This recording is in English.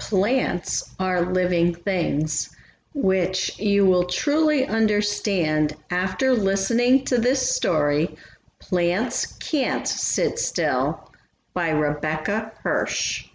Plants are living things, which you will truly understand after listening to this story, Plants Can't Sit Still by Rebecca Hirsch.